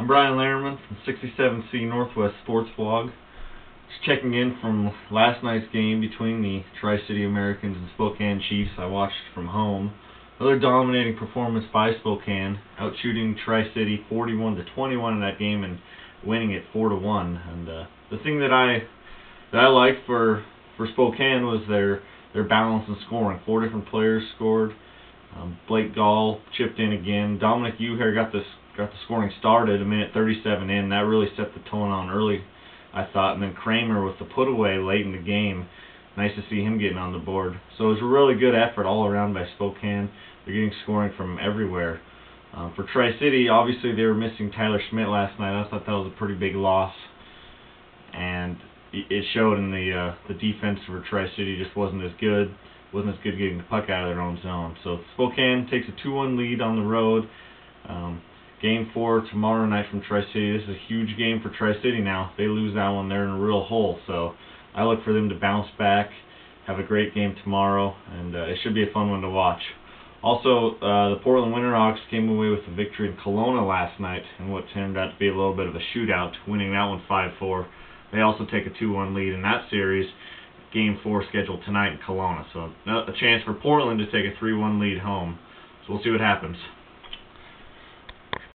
I'm Bryan Lehrman from 67C Northwest Sports Blog. Just checking in from last night's game between the Tri-City Americans and Spokane Chiefs. I watched from home. Another dominating performance by Spokane, outshooting Tri-City 41 to 21 in that game and winning it 4 to 1. And uh, the thing that I that I liked for for Spokane was their their balance in scoring. Four different players scored. Um, Blake Gall chipped in again. Dominik Uher got this got the scoring started a minute 37 in. That really set the tone on early, I thought. And then Kramer with the put away late in the game. Nice to see him getting on the board. So it was a really good effort all around by Spokane. They're getting scoring from everywhere. Um, for Tri City, obviously they were missing Tyler Schmidt last night. I thought that was a pretty big loss, and it showed in the uh, the defense for Tri City just wasn't as good. wasn't as good getting the puck out of their own zone. So Spokane takes a 2-1 lead on the road. Um, Game four tomorrow night from Tri City. This is a huge game for Tri City now. If they lose that one, they're in a real hole. So I look for them to bounce back, have a great game tomorrow, and uh, it should be a fun one to watch. Also, uh, the Portland Winterhawks came away with a victory in Kelowna last night in what turned out to be a little bit of a shootout, winning that one 5-4. They also take a 2-1 lead in that series. Game 4 scheduled tonight in Kelowna. So a chance for Portland to take a 3-1 lead home. So we'll see what happens.